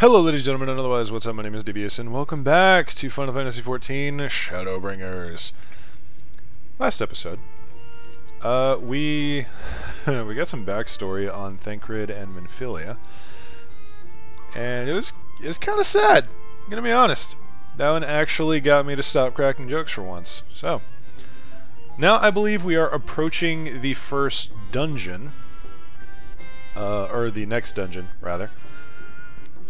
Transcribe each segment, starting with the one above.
Hello ladies and gentlemen, and otherwise, what's up? My name is Devious, and welcome back to Final Fantasy XIV Shadowbringers. Last episode, uh, we we got some backstory on Thancred and Minfilia, and it was it was kind of sad. I'm gonna be honest. That one actually got me to stop cracking jokes for once. So, now I believe we are approaching the first dungeon, uh, or the next dungeon, rather.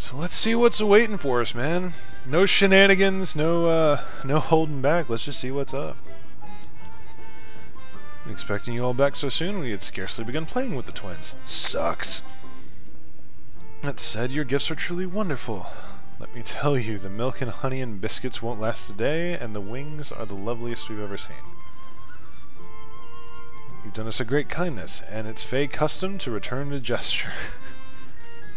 So let's see what's waiting for us, man. No shenanigans, no uh, no holding back. Let's just see what's up. I'm expecting you all back so soon, we had scarcely begun playing with the twins. Sucks. That said, your gifts are truly wonderful. Let me tell you, the milk and honey and biscuits won't last a day, and the wings are the loveliest we've ever seen. You've done us a great kindness, and it's Fey custom to return the gesture.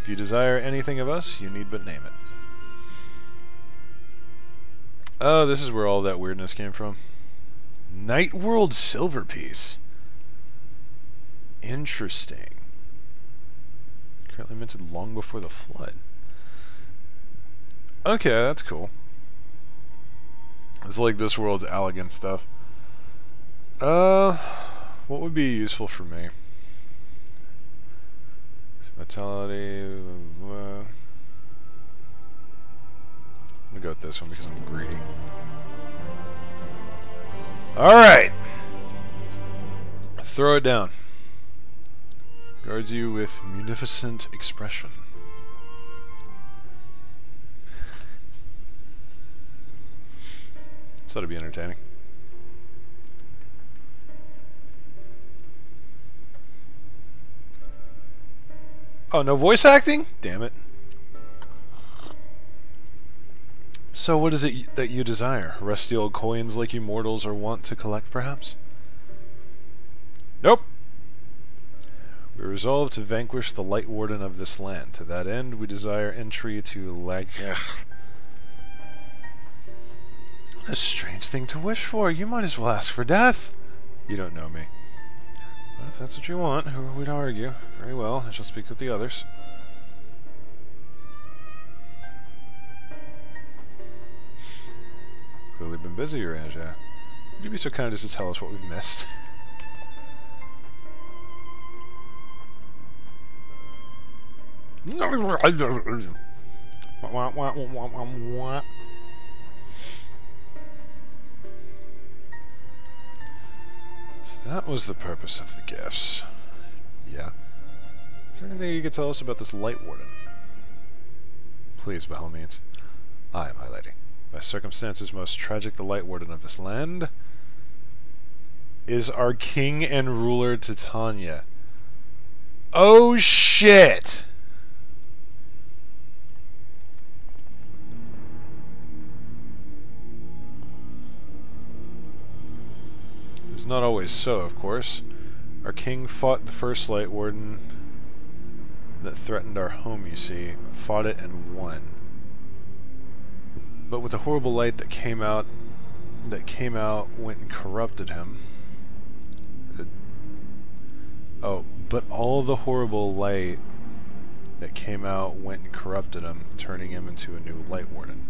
If you desire anything of us, you need but name it. Oh, this is where all that weirdness came from. Night World Silver Piece. Interesting. Currently minted long before the flood. Okay, that's cool. It's like this world's elegant stuff. Uh, what would be useful for me? Vitality. Uh, I'm gonna go with this one because I'm greedy. Alright! Throw it down. Guards you with munificent expression. Ought to be entertaining. Oh, no voice acting? Damn it. So what is it that you desire? Rusty old coins like you mortals are wont to collect, perhaps? Nope. We resolve to vanquish the Light Warden of this land. To that end, we desire entry to Lag... a strange thing to wish for. You might as well ask for death. You don't know me. If that's what you want, who are we to argue? Very well, I shall speak with the others. Clearly been busy, your Urianger. Would you be so kind as to tell us what we've missed? That was the purpose of the gifts. Yeah. Is there anything you could tell us about this Light Warden? Please, by all means. I, my lady. By circumstances most tragic, the Light Warden of this land is our king and ruler Titania. Oh shit! It's not always so, of course. Our king fought the first Light Warden that threatened our home, you see. Fought it and won. But with the horrible light that came out, that came out, went and corrupted him. It, oh, but all the horrible light that came out went and corrupted him, turning him into a new Light Warden.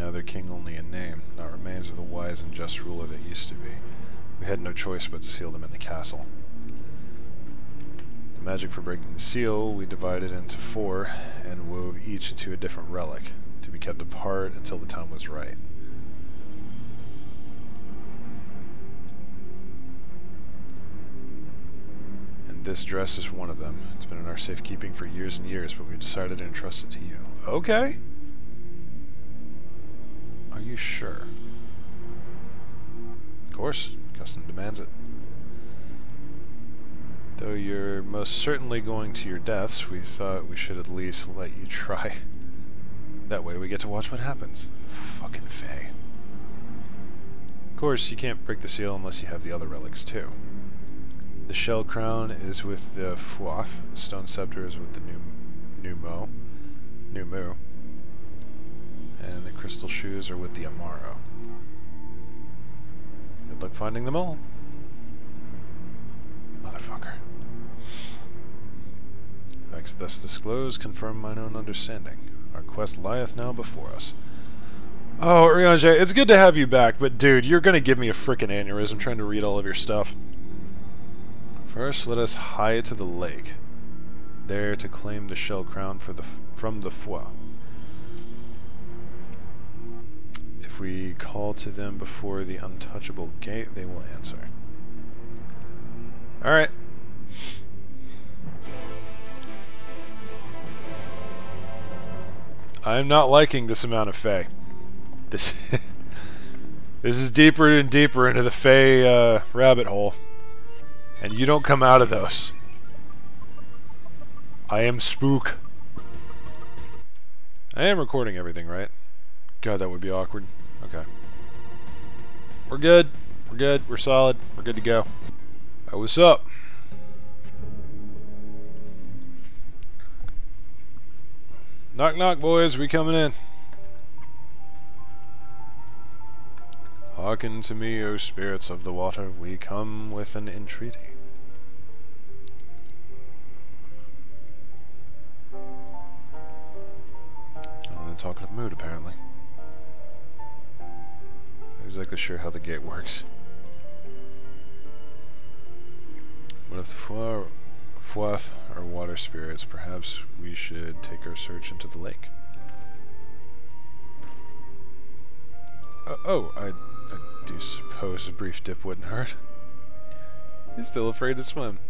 Now their king only in name, not remains of the wise and just ruler that used to be. We had no choice but to seal them in the castle. The magic for breaking the seal we divided into four, and wove each into a different relic, to be kept apart until the time was right. And this dress is one of them. It's been in our safekeeping for years and years, but we've decided to entrust it to you. Okay. Are you sure? Of course, custom demands it. Though you're most certainly going to your deaths, we thought we should at least let you try. That way we get to watch what happens. Fucking Fey. Of course, you can't break the seal unless you have the other relics too. The shell crown is with the Fuath, the stone scepter is with the new Numo, Numu, crystal shoes are with the Amaro. Good luck finding them all. Motherfucker. thus disclosed confirm mine own understanding. Our quest lieth now before us. Oh, Urianger, it's good to have you back, but dude, you're gonna give me a frickin' aneurysm trying to read all of your stuff. First, let us hie to the lake, there to claim the shell crown for the from the Fwa. We call to them before the untouchable gate, they will answer. Alright. I'm not liking this amount of Fey. This this is deeper and deeper into the Fey uh, rabbit hole. And you don't come out of those. I am spook. I am recording everything, right? God, that would be awkward. Okay. We're good. We're good. We're solid. We're good to go. Right, what's up? Knock knock, boys. We coming in. Hearken to me, O spirits of the water, we come with an entreaty. I'm mood, apparently. Exactly sure how the gate works. What if the Fuath are water spirits? Perhaps we should take our search into the lake. Uh, oh, I I do suppose a brief dip wouldn't hurt. He's still afraid to swim.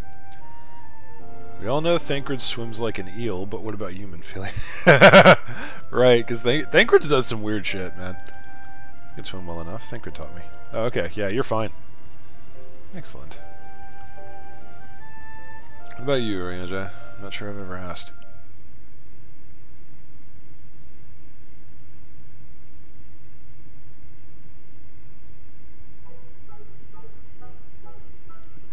We all know Thancred swims like an eel, but what about you, Minfilia? right, because Th Thancred does some weird shit, man. You can swim well enough. Thancred taught me. Oh, okay, yeah, you're fine. Excellent. What about you, Urianger? I'm not sure I've ever asked.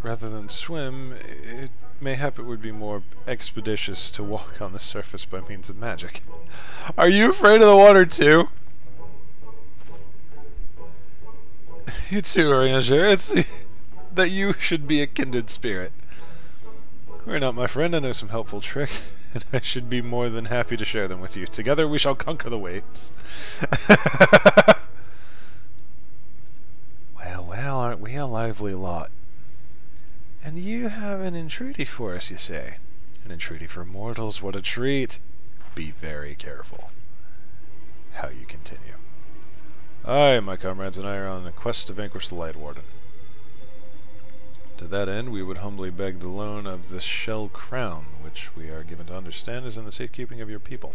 rather than swim, it mayhap it would be more expeditious to walk on the surface by means of magic. Are you afraid of the water too? You too, Urianger. It's that you should be a kindred spirit. We're not, my friend. I know some helpful tricks, and I should be more than happy to share them with you. Together we shall conquer the waves. well, well, aren't we a lively lot? And you have an entreaty for us, you say? An entreaty for mortals, what a treat! Be very careful how you continue. I, my comrades, and I are on a quest to vanquish the Light Warden. To that end, we would humbly beg the loan of the shell crown, which we are given to understand is in the safekeeping of your people.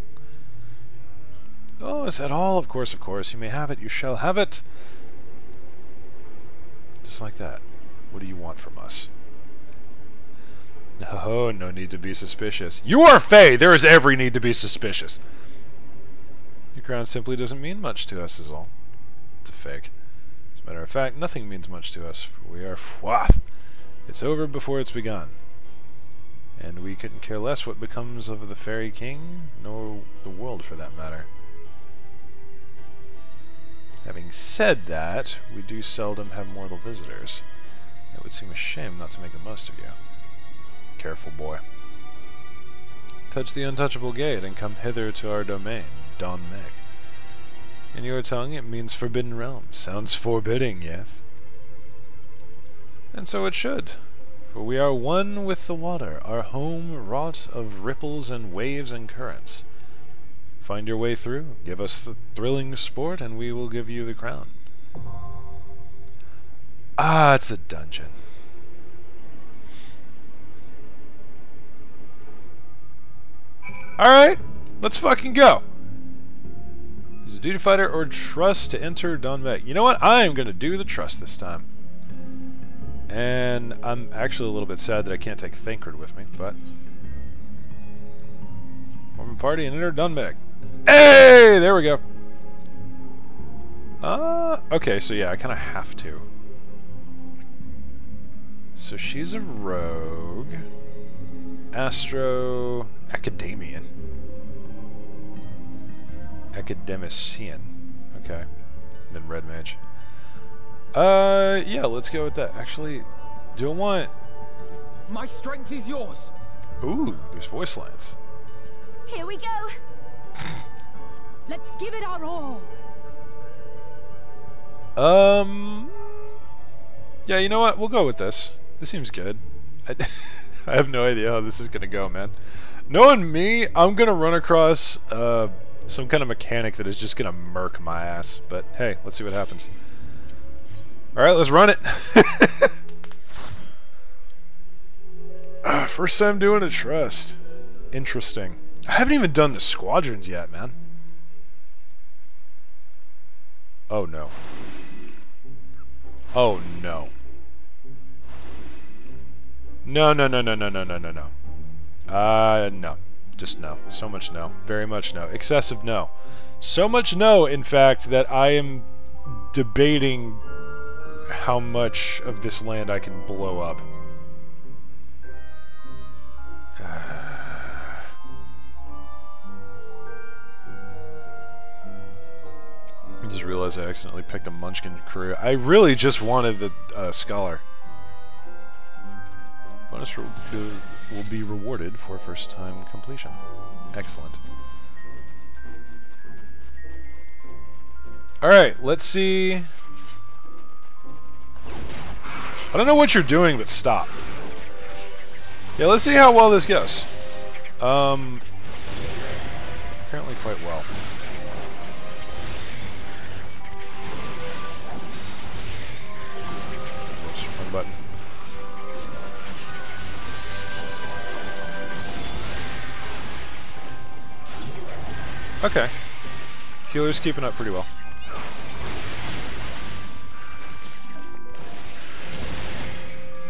Oh, is that all? Of course, of course. You may have it. You shall have it. Just like that. What do you want from us? No, no need to be suspicious. You are Fey! There is every need to be suspicious. Your crown simply doesn't mean much to us, is all. It's a fake. As a matter of fact, nothing means much to us, for we are Fuath. It's over before it's begun. And we couldn't care less what becomes of the Fairy King, nor the world for that matter. Having said that, we do seldom have mortal visitors. It would seem a shame not to make the most of you. Careful, boy. Touch the untouchable gate and come hither to our domain, Dohn Mheg. In your tongue it means forbidden realm. Sounds forbidding, yes? And so it should, for we are one with the water, our home wrought of ripples and waves and currents. Find your way through, give us the thrilling sport, and we will give you the crown. Ah, it's a dungeon. Alright, let's fucking go. Use a duty fighter or trust to enter Dohn Mheg. You know what? I am going to do the trust this time. And I'm actually a little bit sad that I can't take Thancred with me, but... Form a party and enter Dohn Mheg. Hey! There we go. Uh, okay, so yeah, I kind of have to. So she's a rogue. Astro Academian. Academician. Okay. And then Red Mage. Uh, yeah, let's go with that. Actually, do I want... My strength is yours. Ooh, there's voice lines. Here we go. Let's give it our all. Um. Yeah, you know what? We'll go with this. This seems good. I, I have no idea how this is gonna go, man. Knowing me, I'm gonna run across uh, some kind of mechanic that is just gonna murk my ass. But hey, let's see what happens. All right, let's run it. uh, first time doing a trust. Interesting. I haven't even done the squadrons yet, man. Oh no. Oh no. No, no, no, no, no, no, no, no, no. Uh, no. Just no. So much no. Very much no. Excessive no. So much no, in fact, that I am debating how much of this land I can blow up. I just realized I accidentally picked a Munchkin career. I really just wanted the uh, Scholar. Bonus will be rewarded for first time completion. Excellent. Alright, let's see. I don't know what you're doing, but stop. Yeah, let's see how well this goes. Um, apparently quite well. Okay. Healer's keeping up pretty well.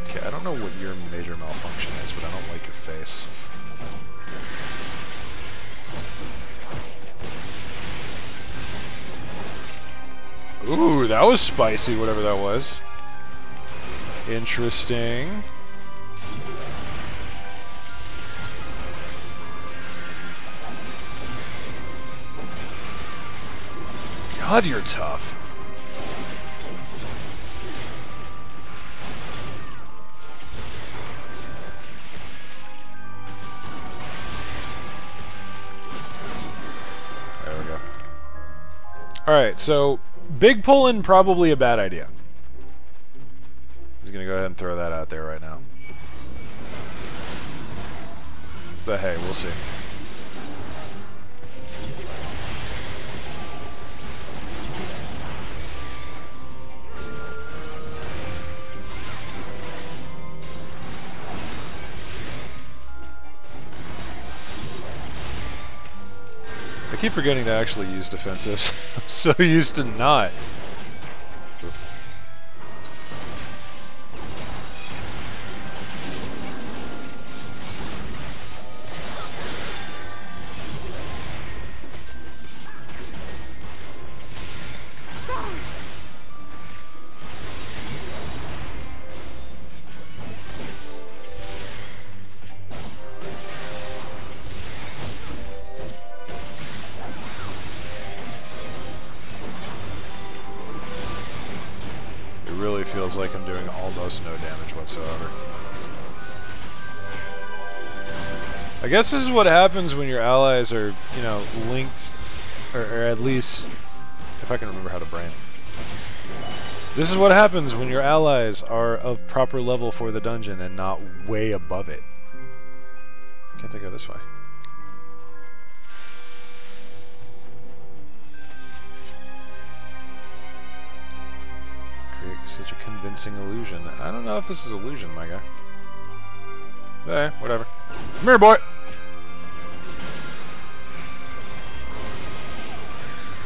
Okay, I don't know what your major malfunction is, but I don't like your face. Ooh, that was spicy, whatever that was. Interesting. God, you're tough. There we go. Alright, so big pull-in probably a bad idea. He's gonna go ahead and throw that out there right now. But hey, we'll see. I keep forgetting to actually use defensive. I'm so used to not. Guess this is what happens when your allies are, you know, linked, or, or at least, if I can remember how to brain. This is what happens when your allies are of proper level for the dungeon and not way above it. Can't I go this way? such a convincing illusion. I don't know if this is illusion, my guy. Eh, whatever. Come here, boy!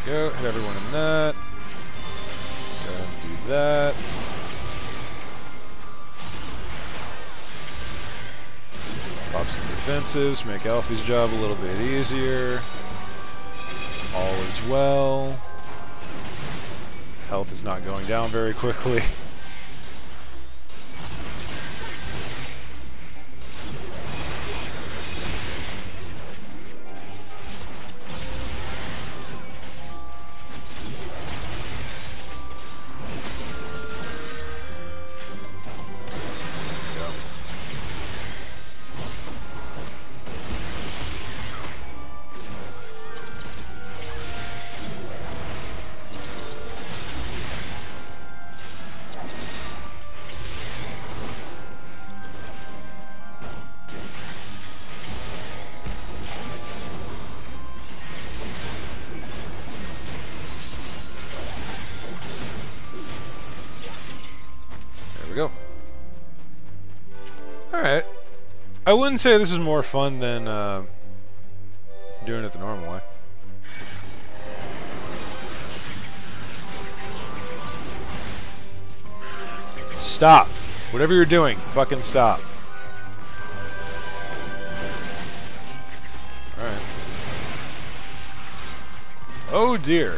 Go, hit everyone in that. Go and do that. Pop some defensives, make Alfie's job a little bit easier. All is well. Health is not going down very quickly. wouldn't say this is more fun than uh, doing it the normal way. Stop. Whatever you're doing, fucking stop. Alright. Oh dear.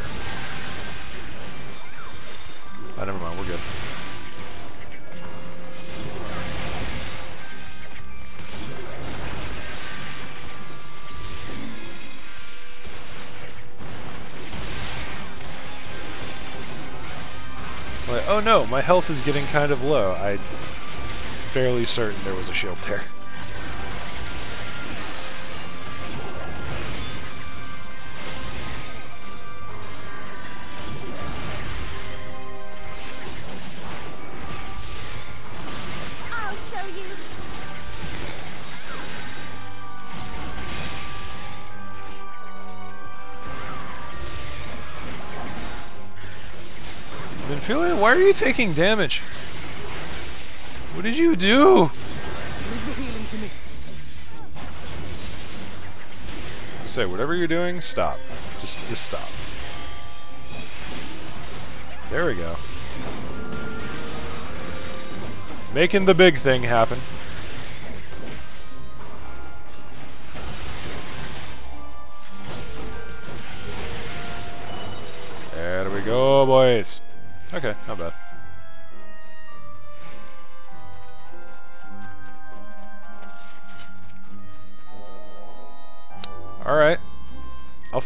No, my health is getting kind of low. I'm fairly certain there was a shield there. Why are you taking damage? What did you do? Say, whatever you're doing, stop. Just, just stop. There we go. Making the big thing happen.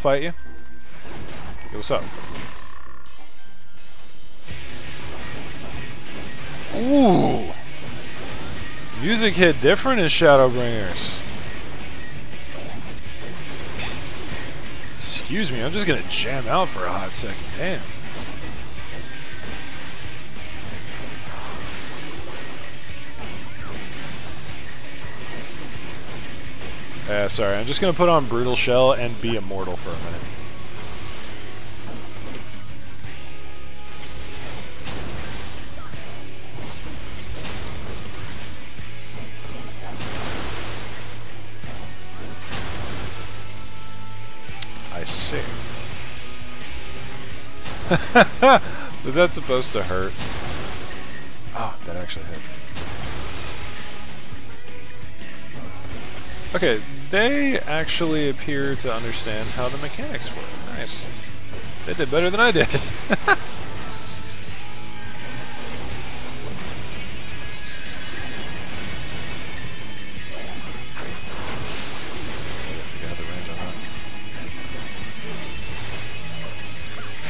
Fight you. Hey, what's up? Ooh! Music hit different in Shadowbringers. Excuse me, I'm just gonna jam out for a hot second. Damn. Yeah, sorry, I'm just gonna put on Brutal Shell and be immortal for a minute. I see. Was that supposed to hurt? Oh, that actually hit. Okay, they actually appear to understand how the mechanics work. Nice. They did better than I did.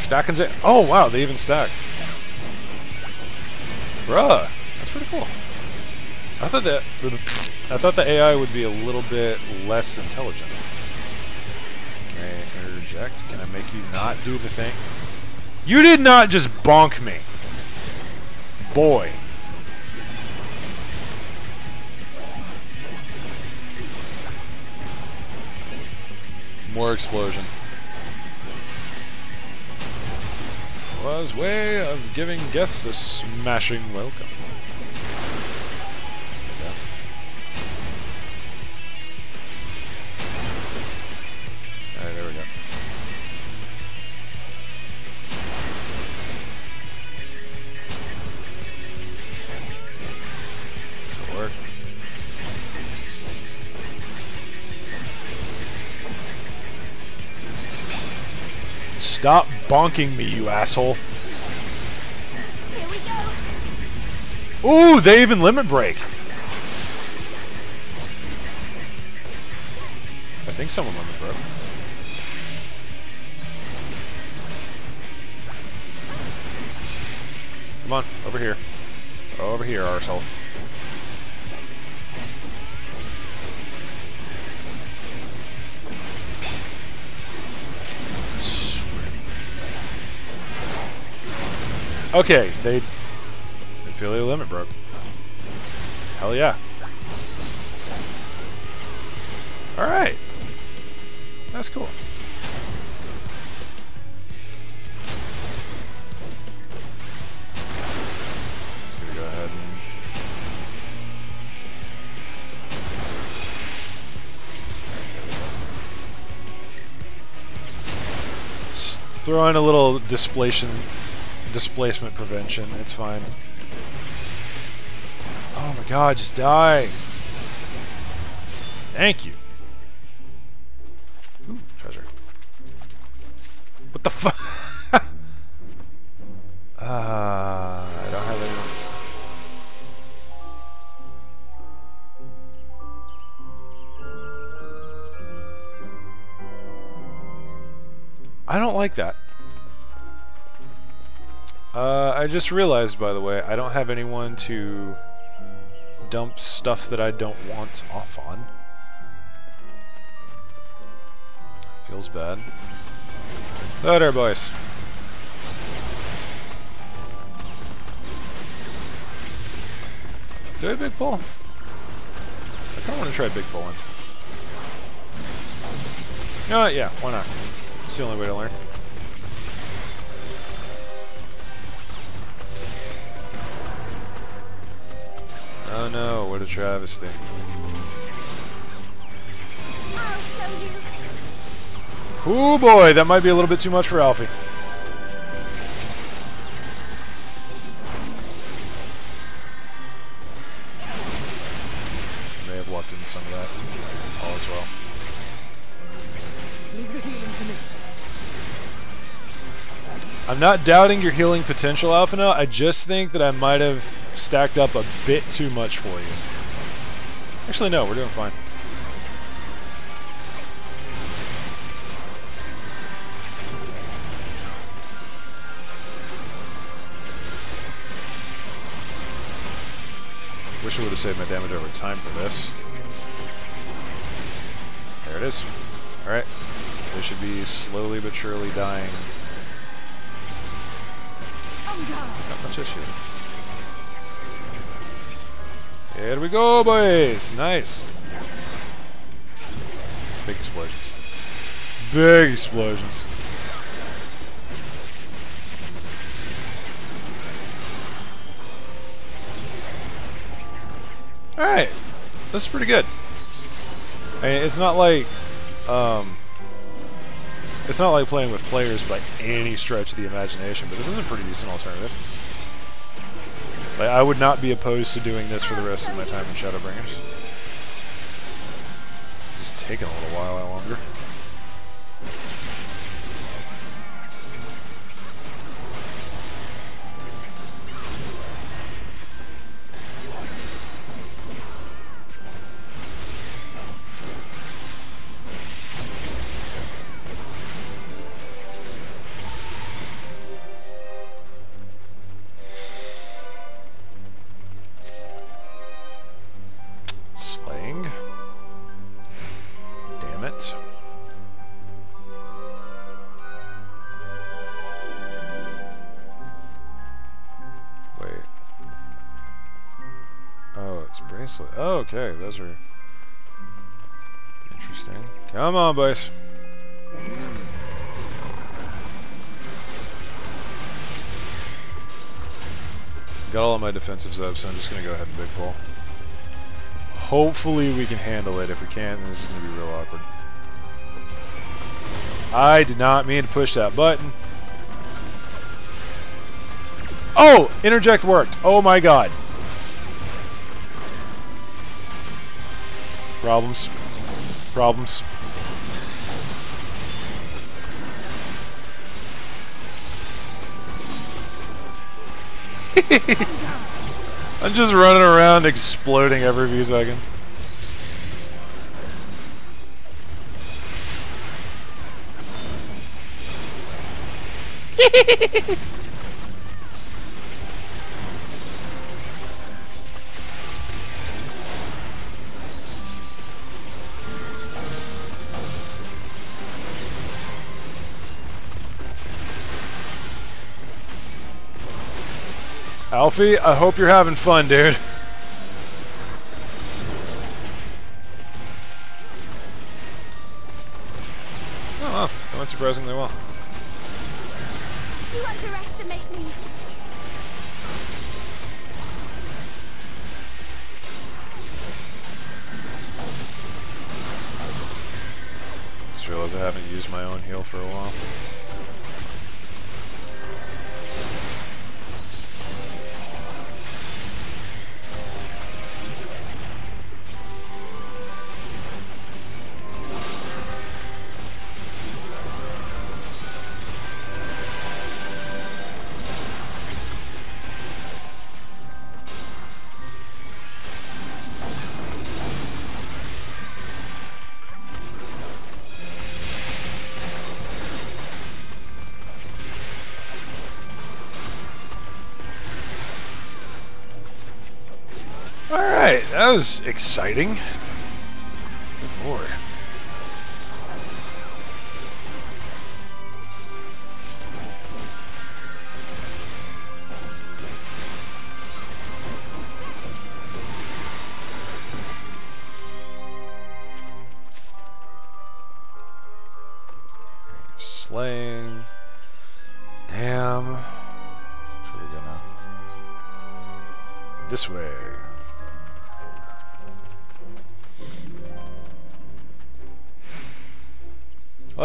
Stacking it. Oh wow, they even stack. Bruh, that's pretty cool. I thought that I thought the AI would be a little bit less intelligent. Can I interject? Can I make you not do the thing? You did not just bonk me. Boy. More explosion. Was way of giving guests a smashing welcome. Stop bonking me, you asshole. Ooh, they even limit break. I think someone limit broke. Come on, over here. Over here, arsehole. Okay, they... Minfilia limit broke. Hell yeah. Alright. That's cool. Go ahead and... Throw in a little displacement displacement prevention. It's fine. Oh my god, just die. Thank you. Ooh, treasure. What the fuck? Ah, I don't have any. I don't like that. I just realized, by the way, I don't have anyone to dump stuff that I don't want off on. Feels bad. There, boys. Do I big pull? I kind of want to try big pulling. No, yeah, why not? It's the only way to learn. No, what a travesty. I'll show you. Oh boy, that might be a little bit too much for Alfie. May have walked into some of that. All as well. Leave the healing to me. I'm not doubting your healing potential, Alphinaud. I just think that I might have stacked up a bit too much for you. Actually, no, we're doing fine. Wish I would have saved my damage over time for this. There it is. Alright. They should be slowly but surely dying. Not much issue. Here we go, boys! Nice! Big explosions. Big explosions. Alright. This is pretty good. I mean, it's not like, um, it's not like playing with players by any stretch of the imagination, but this is a pretty decent alternative. Like, I would not be opposed to doing this for the rest of my time in Shadowbringers. It's just taking a little while longer. Oh, okay. Those are interesting. Come on, boys. Got all of my defensives up, so I'm just gonna go ahead and big pull. Hopefully we can handle it. If we can't, then this is going to be real awkward. I did not mean to push that button. Oh! Interject worked. Oh my god. Problems. Problems. I'm just running around exploding every few seconds. Alfie, I hope you're having fun, dude. Oh, well, that went surprisingly well. Was exciting. Good lord.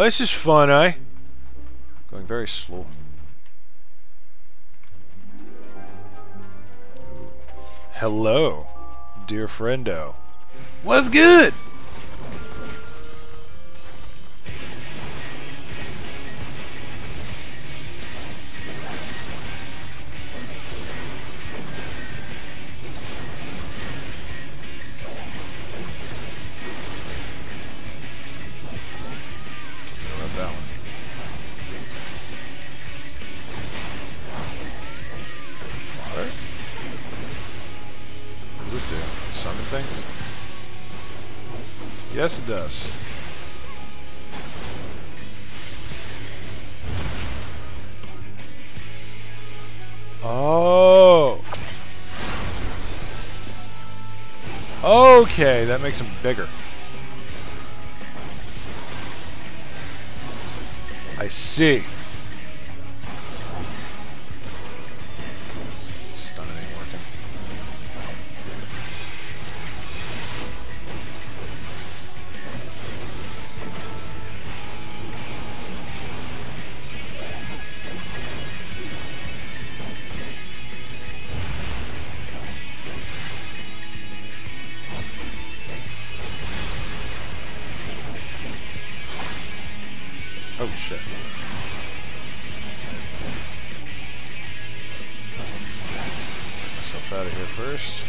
This is fun, eh? Going very slow. Hello, dear friendo. What's good? It. Oh. Okay, that makes him bigger. I see. First.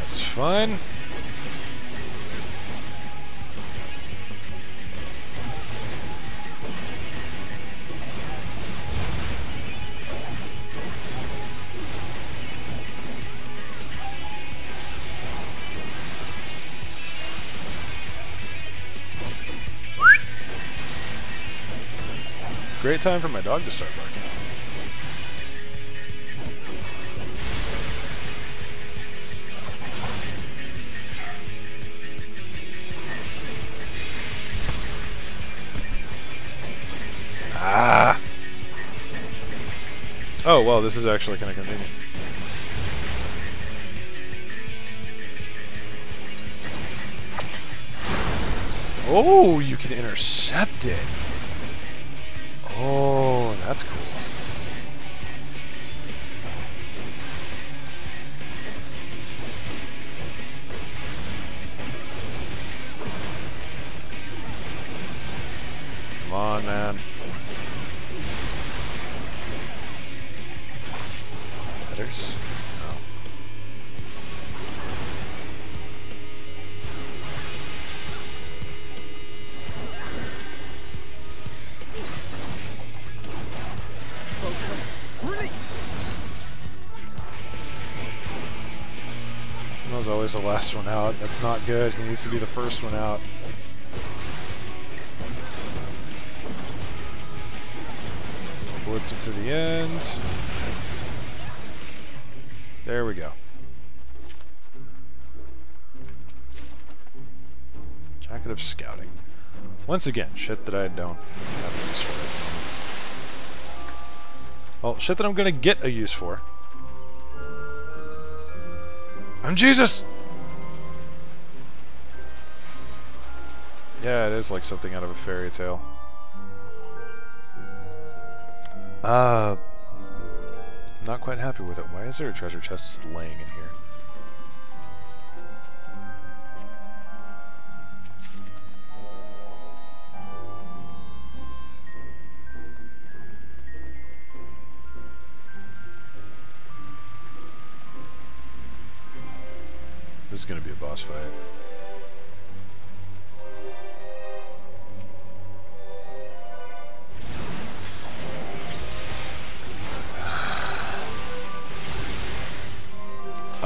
That's fine. Time for my dog to start barking. Ah! Oh, well, this is actually kind of convenient. Oh, you can intercept it. That was always the last one out. That's not good. He needs to be the first one out. Blitz him to the end. There we go. Jacket of Scouting. Once again, shit that I don't have a use for. Well, shit that I'm gonna get a use for. I'm Jesus! Yeah, it is like something out of a fairy tale. Uh, not quite happy with it. Why is there a treasure chest laying in here? This is gonna be a boss fight.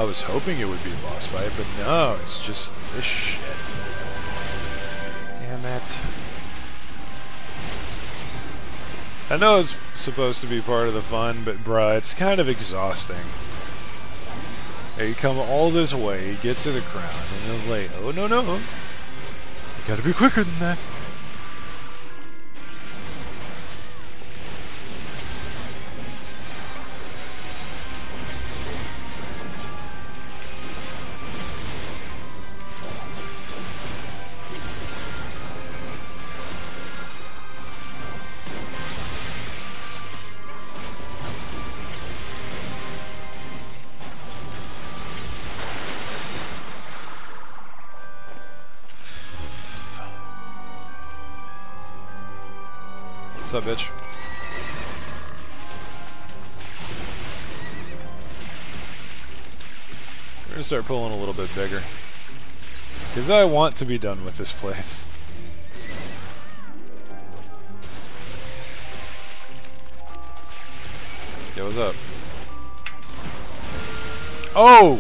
I was hoping it would be a boss fight, but no, it's just this shit. Damn it. I know it's supposed to be part of the fun, but bruh, it's kind of exhausting. You come all this way, you get to the crown, and you're like, oh no no, you gotta be quicker than that. Start pulling a little bit bigger. Because I want to be done with this place. Yo, what's up? Oh!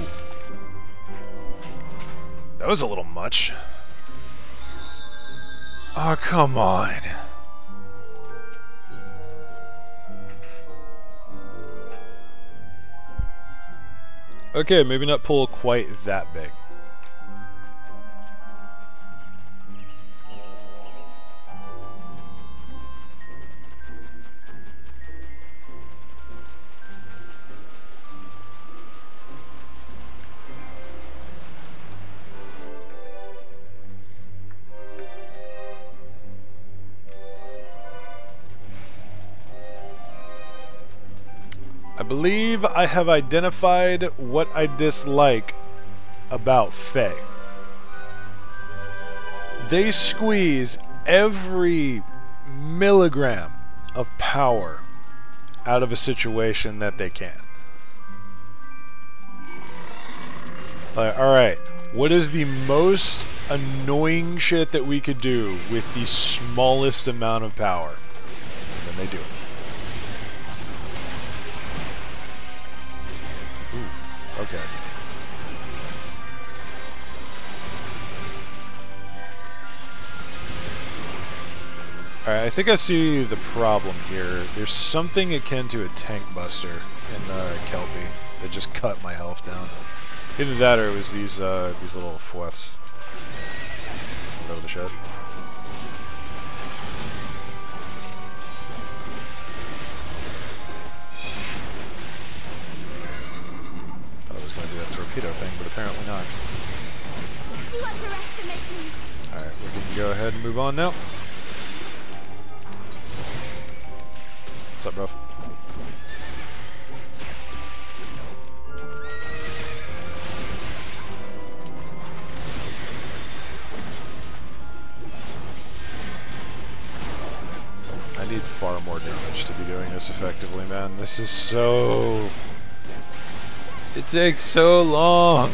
That was a little much. Oh, come on. Okay, maybe not pull quite that big. Believe I have identified what I dislike about Fey. They squeeze every milligram of power out of a situation that they can. Like, alright, what is the most annoying shit that we could do with the smallest amount of power? And then they do it. I think I see the problem here. There's something akin to a tank buster in uh, Kelpie that just cut my health down. Either that or it was these uh, these little Fuaths. Whatever the shit. Thought I was going to do that torpedo thing, but apparently not. You underestimate me. Alright, we can go ahead and move on now. What's up, bro? I need far more damage to be doing this effectively, man. This is so... It takes so long.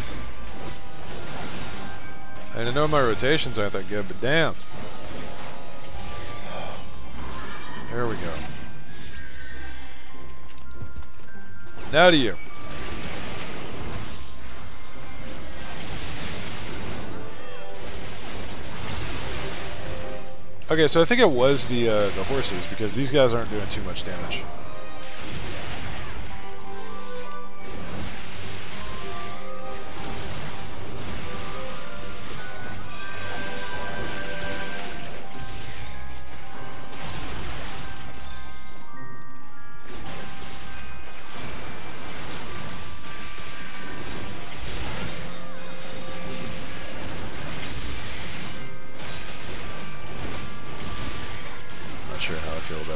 And I know my rotations aren't that good, but damn. There we go. Now to you. Okay, so I think it was the uh, the horses because these guys aren't doing too much damage.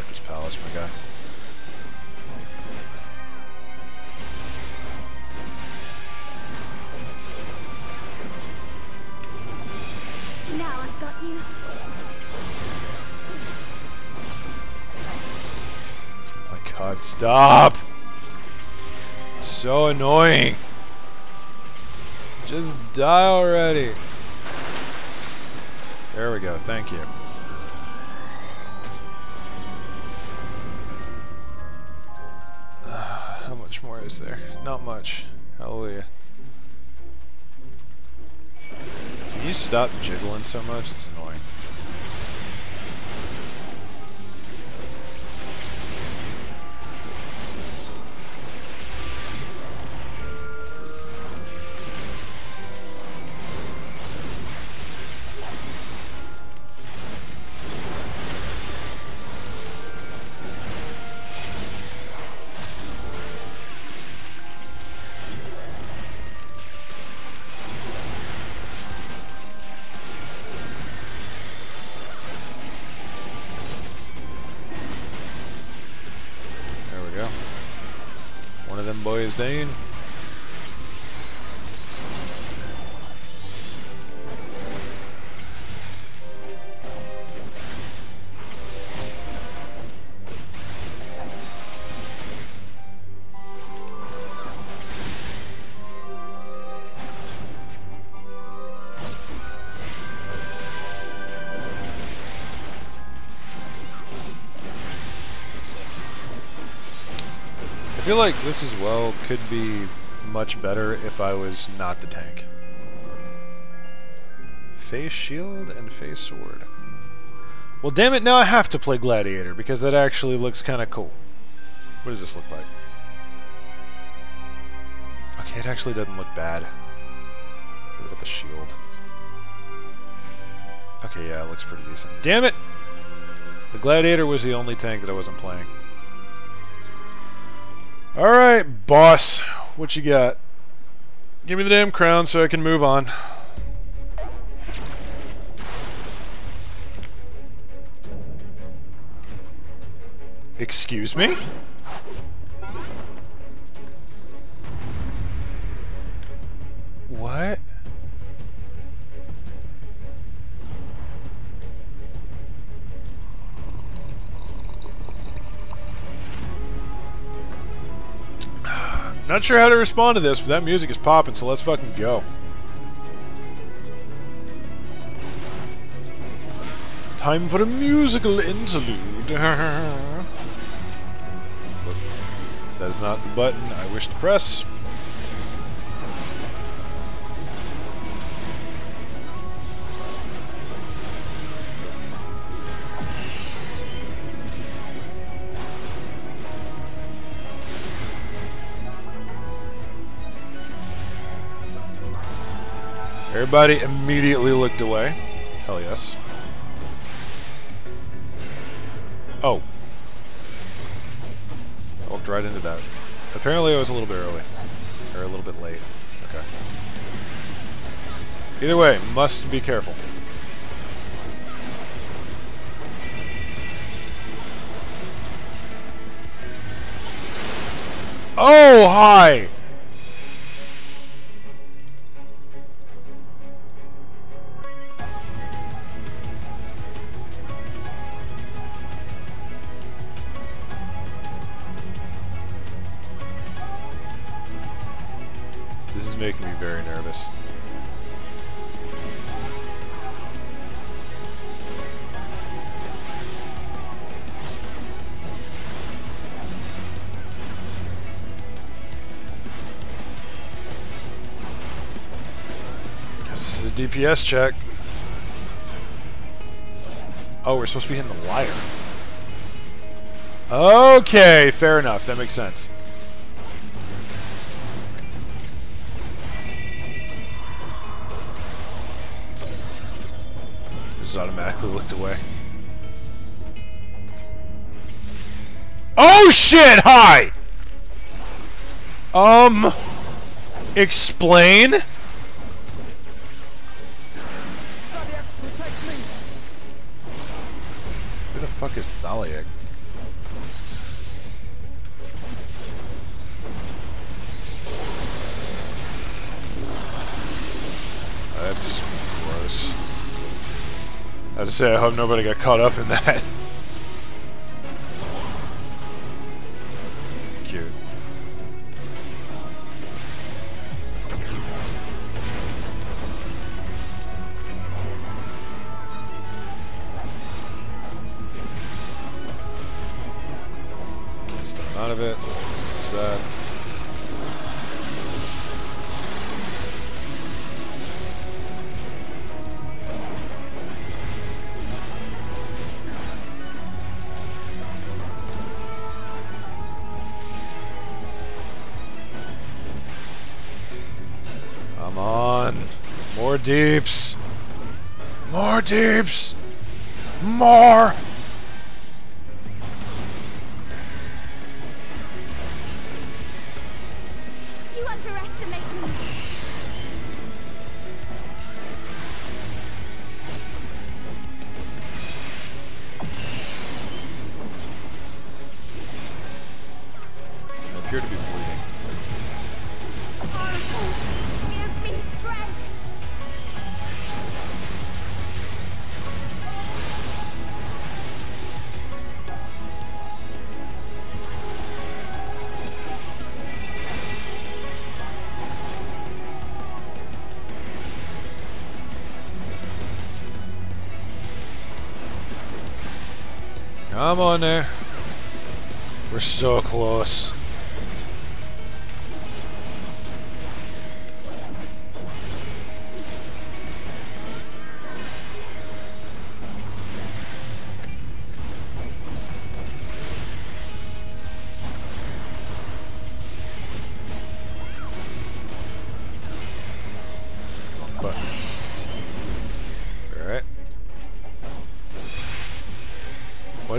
I this palace, my guy. Now I've got you. My god, stop! So annoying! Just die already! There we go, thank you. much. Hallelujah. Can you stop jiggling so much? It's annoying. Of feel like this as well could be much better if I was not the tank. Face shield and face sword. Well, damn it, now I have to play Gladiator because that actually looks kind of cool. What does this look like? Okay, it actually doesn't look bad. What about the shield? Okay, yeah, it looks pretty decent. Damn it! The Gladiator was the only tank that I wasn't playing. Alright, boss. What you got? Give me the damn crown so I can move on. Excuse me? What? Not sure how to respond to this, but that music is popping, so let's fucking go. Time for a musical interlude. that is not the button I wish to press. Everybody immediately looked away. Hell yes. Oh. I walked right into that. Apparently I was a little bit early. Or a little bit late. Okay. Either way, must be careful. Oh, hi! Making me very nervous. This is a DPS check. Oh, we're supposed to be hitting the wire. Okay, fair enough. That makes sense. Looked away. Oh shit! Hi! Um... Explain? Who the fuck is Thaliak? That's. I have to say, I hope nobody got caught up in that. Out of it. Deeps. More deeps. Come on there.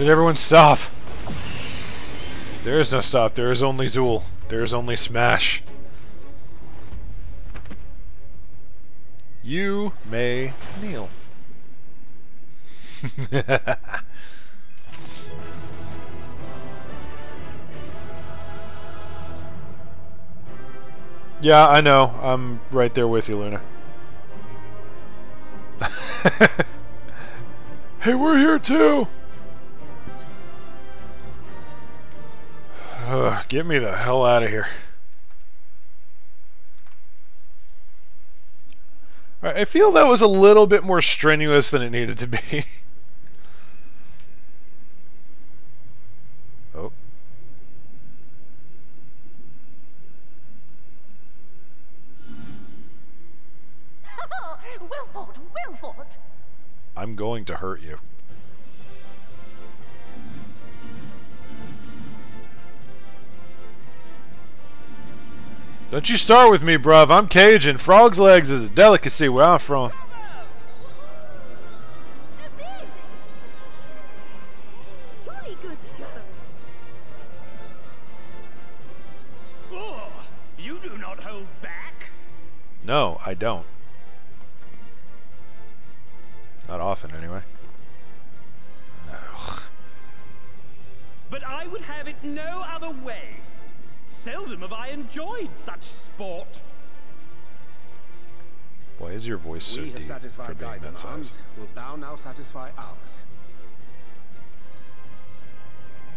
Did everyone stop? There is no stop. There is only Zool. There is only Smash. You may kneel. yeah, I know. I'm right there with you, Luna. hey, we're here too! Ugh, get me the hell out of here. Alright, I feel that was a little bit more strenuous than it needed to be. oh. Wilford, Wilford! I'm going to hurt you. Don't you start with me, bruv. I'm Cajun. Frog's legs is a delicacy where I'm from. Amazing. Jolly good show. Oh, you do not hold back. No, I don't. Not often, anyway. Ugh. But I would have it no other way. Seldom have I enjoyed such sport. Why is your voice so we have deep for satisfied being thy that demands. size? Wilt thou now satisfy ours?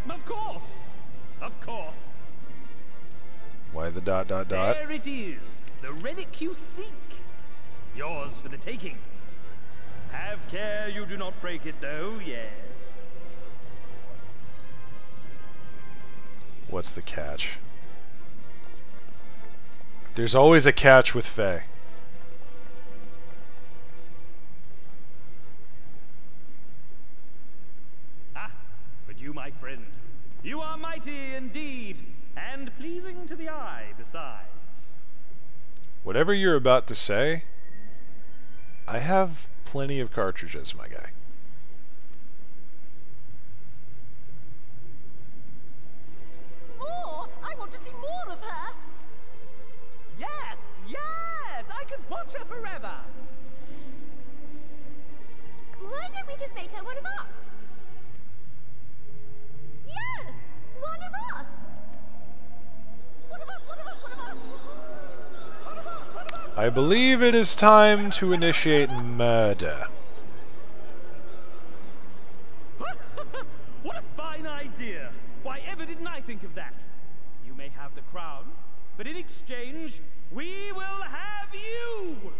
Of course. Of course. Why the dot dot dot? There it is. The relic you seek. Yours for the taking. Have care you do not break it, though, yes. What's the catch? There's always a catch with Fey. Ah, but you, my friend, you are mighty indeed, and pleasing to the eye besides. Whatever you're about to say, I have plenty of cartridges, my guy. Just make her one of us? Yes, one of us. One of us, one of us, one of us! One of us, one of us! I believe it is time to initiate murder. what a fine idea! Why ever didn't I think of that? You may have the crown, but in exchange, we will have you!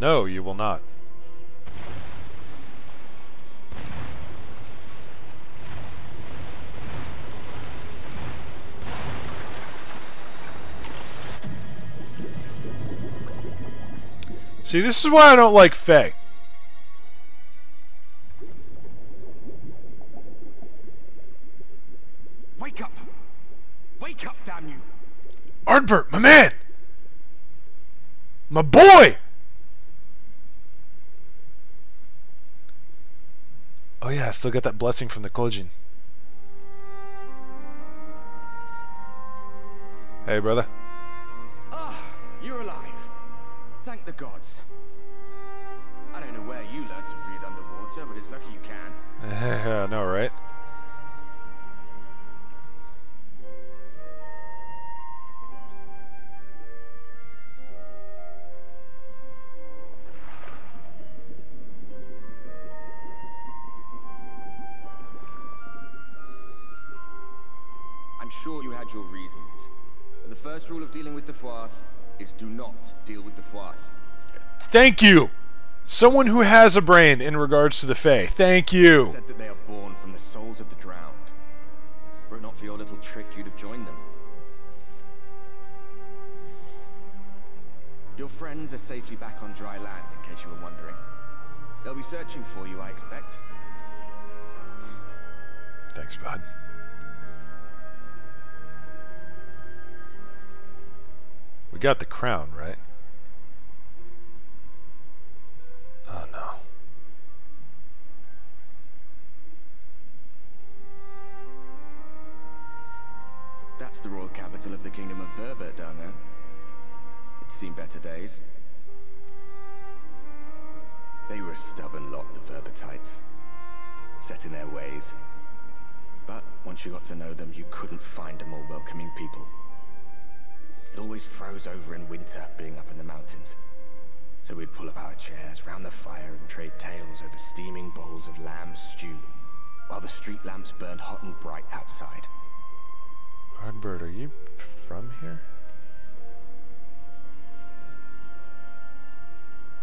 No, you will not. See, this is why I don't like Fey. Wake up! Wake up, damn you! Ardbert, my man! My boy! Oh yeah, I still got that blessing from the Kojin. Hey, brother. The gods. I don't know where you learned to breathe underwater, but it's lucky you can. I know, right? I'm sure you had your reasons. But the first rule of dealing with the Fuath is do not deal with the Fuath. Thank you! Someone who has a brain in regards to the Fey. Thank you! Said that they are born from the souls of the drowned. Were it not for your little trick, you'd have joined them. Your friends are safely back on dry land, in case you were wondering. They'll be searching for you, I expect. Thanks, bud. We got the crown, right? Oh no. That's the royal capital of the kingdom of Voeburt down there. It's seen better days. They were a stubborn lot, the Voeburtites. Set in their ways. But once you got to know them, you couldn't find a more welcoming people. It always froze over in winter, being up in the mountains. So we'd pull up our chairs round the fire and trade tales over steaming bowls of lamb stew, while the street lamps burned hot and bright outside. Ardbert, are you from here?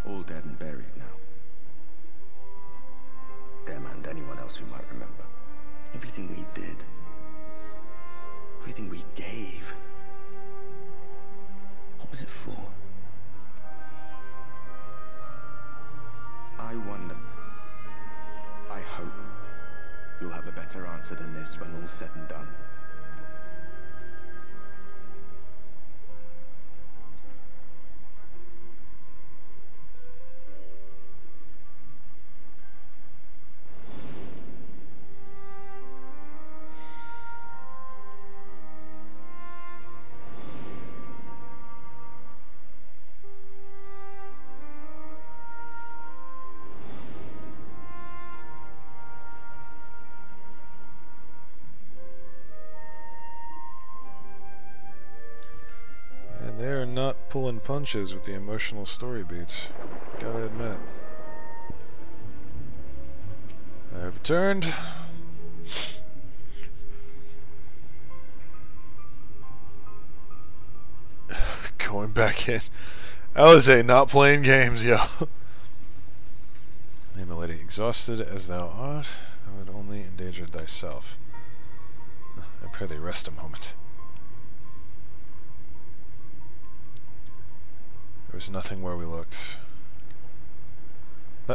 All dead and buried now. Them and anyone else who might remember. Everything we did. Everything we gave. What was it for? I wonder. I hope you'll have a better answer than this when all's said and done. Pulling punches with the emotional story beats. Gotta admit. I've returned. Going back in. Alisaie, not playing games, yo. Lady, exhausted as thou art, I would only endanger thyself. I pray thee rest a moment. Was nothing where we looked. Uh,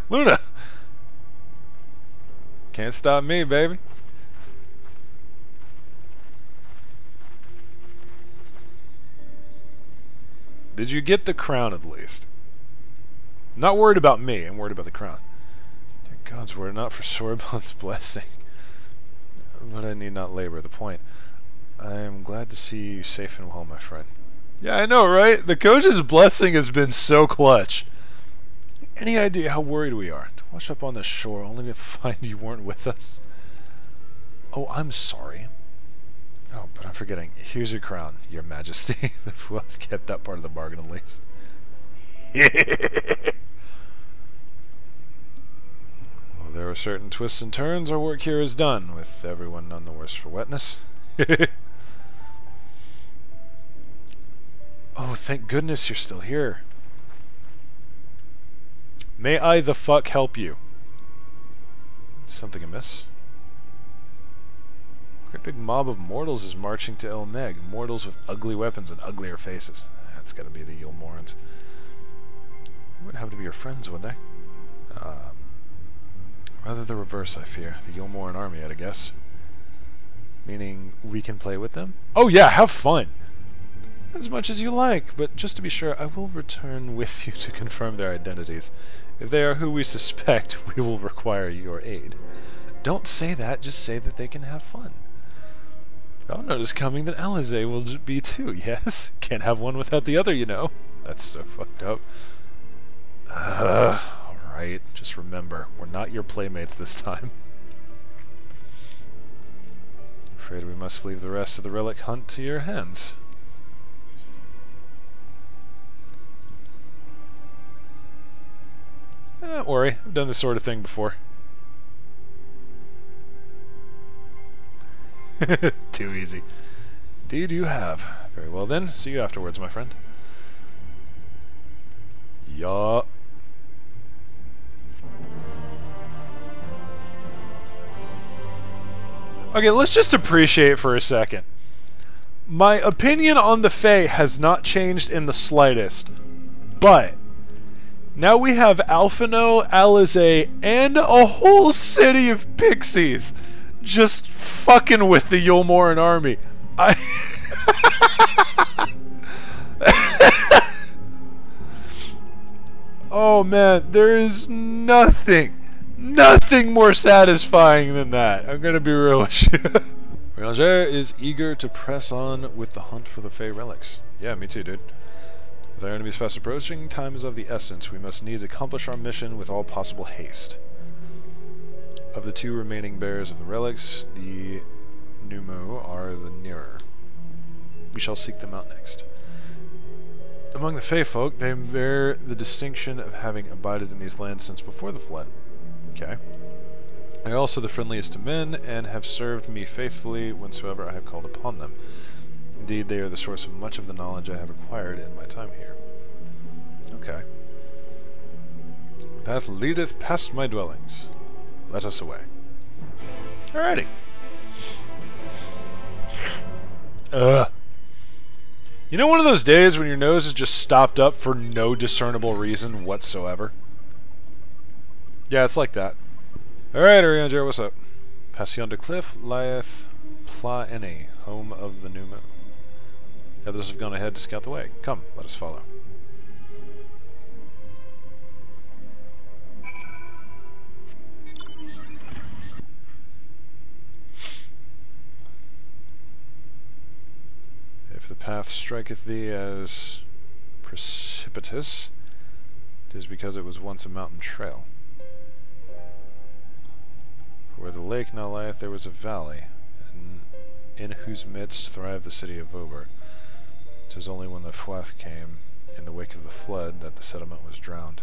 Luna! Can't stop me, baby. Did you get the crown at least? Not worried about me, I'm worried about the crown. Dear gods, word, not for Sorbonne's blessing. But I need not labor the point. I am glad to see you safe and well, my friend. Yeah, I know, right? The coach's blessing has been so clutch. Any idea how worried we are to wash up on the shore only to find you weren't with us? Oh, I'm sorry. Oh, but I'm forgetting. Here's your crown, your majesty. the fool kept that part of the bargain at least. well, there are certain twists and turns. Our work here is done, with everyone none the worse for wetness. Oh, thank goodness you're still here. May I the fuck help you? Something amiss? Great big mob of mortals is marching to Il Mheg. Mortals with ugly weapons and uglier faces. That's gotta be the Eulmorans. They wouldn't have to be your friends, would they? Um, rather the reverse, I fear. The Eulmoran army, I'd guess. Meaning we can play with them? Oh yeah, have fun! As much as you like, but just to be sure, I will return with you to confirm their identities. If they are who we suspect, we will require your aid. Don't say that, just say that they can have fun. I'll notice coming that Alisaie will be too, yes? Can't have one without the other, you know. That's so fucked up. Uh, Alright, just remember, we're not your playmates this time. Afraid we must leave the rest of the relic hunt to your hands. Eh, Don't worry, I've done this sort of thing before. Too easy. Indeed you have. Very well then, see you afterwards, my friend. Yeah. Okay, let's just appreciate for a second. My opinion on the Fey has not changed in the slightest. But now we have Alphinaud, Alisaie, and a whole city of pixies just fucking with the Eulmoran army. I Oh man, there is nothing, nothing more satisfying than that. I'm gonna be real with you. Urianger is eager to press on with the hunt for the Fey relics. Yeah, me too, dude. With our enemies fast approaching, time is of the essence. We must needs accomplish our mission with all possible haste. Of the two remaining bearers of the relics, the Nu Mou are the nearer. We shall seek them out next. Among the Fey folk, they bear the distinction of having abided in these lands since before the flood. Okay. They are also the friendliest to men, and have served me faithfully whensoever I have called upon them. Indeed, they are the source of much of the knowledge I have acquired in my time here. Okay. Path leadeth past my dwellings. Let us away. Alrighty. Ugh. You know one of those days when your nose is just stopped up for no discernible reason whatsoever? Yeah, it's like that. Alright, Urianger, what's up? Past yonder cliff lieth Pla Enni, home of the Nu Mou. Others have gone ahead to scout the way. Come, let us follow. If the path striketh thee as precipitous, it is because it was once a mountain trail. For where the lake now lieth there was a valley, in, whose midst thrived the city of Voeburt. It was only when the Fuath came, in the wake of the flood, that the settlement was drowned.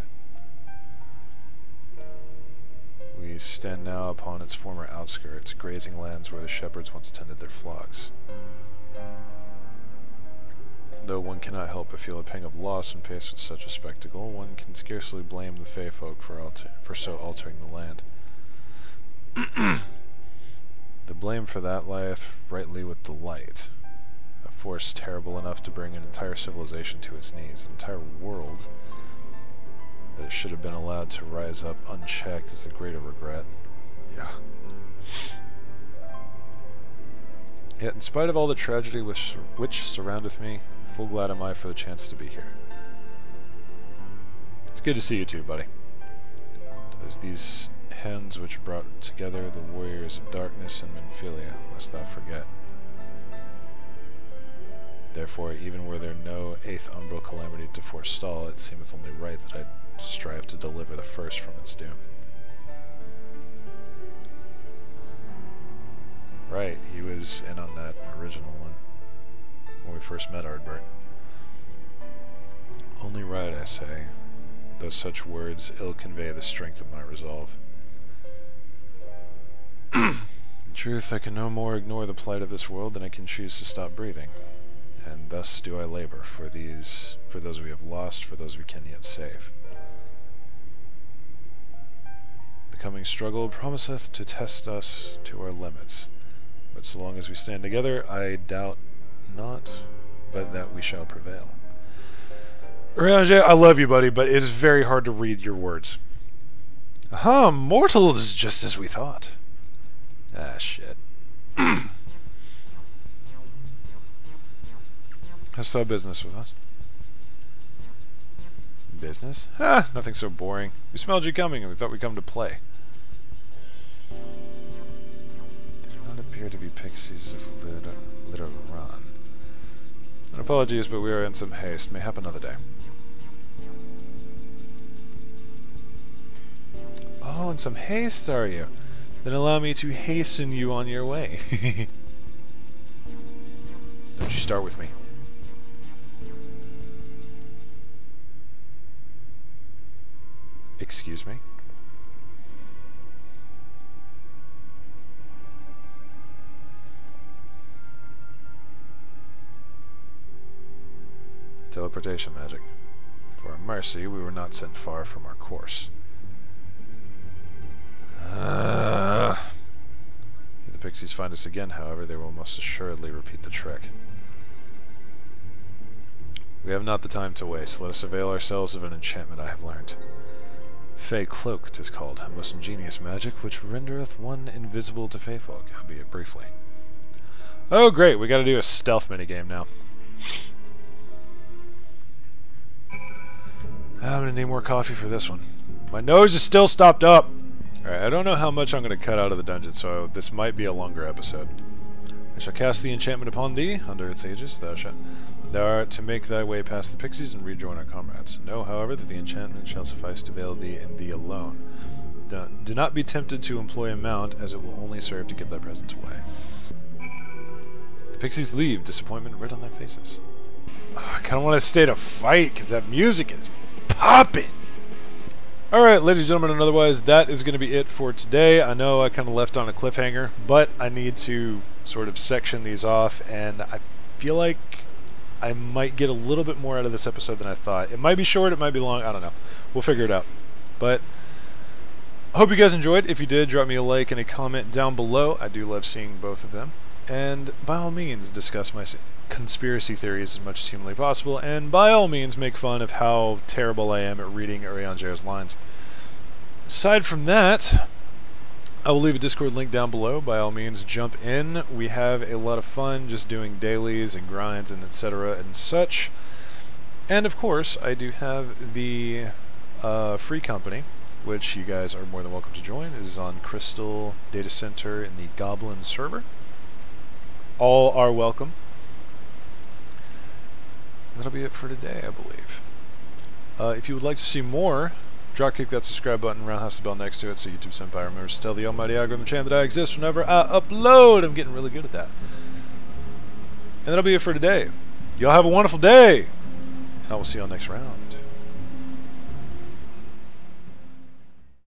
We stand now upon its former outskirts, grazing lands where the shepherds once tended their flocks. Though one cannot help but feel a pang of loss when faced with such a spectacle, one can scarcely blame the Fey folk for, alter for so altering the land. the blame for that lieth rightly with the light, force terrible enough to bring an entire civilization to its knees, an entire world that it should have been allowed to rise up unchecked is the greater regret. Yeah. Yet, in spite of all the tragedy which, which surroundeth me, full glad am I for the chance to be here. It's good to see you too, buddy. It was these hands which brought together the warriors of darkness and Minfilia, lest thou forget. Therefore, even were there no eighth umbral calamity to forestall, it seemeth only right that I strive to deliver the first from its doom. Right, he was in on that original one when we first met Ardbert. Only right, I say, though such words ill convey the strength of my resolve. In truth, I can no more ignore the plight of this world than I can choose to stop breathing. And thus do I labor for these, for those we have lost, for those we can yet save. The coming struggle promiseth to test us to our limits, but so long as we stand together, I doubt not, but that we shall prevail. Ranger, I love you, buddy, but it is very hard to read your words. Aha, mortal is just as we thought. Ah, shit. Hast thou business with us? Business? Ah, nothing so boring. We smelled you coming and we thought we'd come to play. They do not appear to be pixies of. And apologies, but we are in some haste. Mayhap another day. Oh, in some haste, are you? Then allow me to hasten you on your way. Don't you start with me. Excuse me? Teleportation magic. For mercy, we were not sent far from our course. Uh, if the pixies find us again, however, they will most assuredly repeat the trick. We have not the time to waste. Let us avail ourselves of an enchantment I have learned. Fey Cloak, 'tis called, a most ingenious magic which rendereth one invisible to fey folk, albeit briefly. Oh great, we gotta do a stealth minigame now. I'm gonna need more coffee for this one. My nose is still stopped up! Alright, I don't know how much I'm gonna cut out of the dungeon, so this might be a longer episode. I shall cast the enchantment upon thee, under its aegis, thou shalt Thou art to make thy way past the pixies and rejoin our comrades. Know, however, that the enchantment shall suffice to veil thee and thee alone. Do, do not be tempted to employ a mount, as it will only serve to give thy presence away. The pixies leave, disappointment writ on their faces. Oh, I kind of want to stay to fight, because that music is popping! Alright, ladies and gentlemen, and otherwise, that is going to be it for today. I know I kind of left on a cliffhanger, but I need to sort of section these off, and I feel like I might get a little bit more out of this episode than I thought. It might be short, it might be long, I don't know. We'll figure it out. But I hope you guys enjoyed. If you did, drop me a like and a comment down below. I do love seeing both of them. And by all means, discuss my conspiracy theories as much as humanly possible. And by all means, make fun of how terrible I am at reading Urianger's lines. Aside from that, I will leave a Discord link down below. By all means, jump in. We have a lot of fun just doing dailies and grinds and etc. and such. And of course, I do have the uh, free company, which you guys are more than welcome to join. It is on Crystal Data Center in the Goblin server. All are welcome. That'll be it for today, I believe. Uh, if you would like to see more Drop kick that subscribe button, roundhouse the bell next to it so YouTube Senpai remembers to tell the almighty algorithm channel that I exist whenever I upload. I'm getting really good at that. And that'll be it for today. Y'all have a wonderful day. And I will see y'all next round.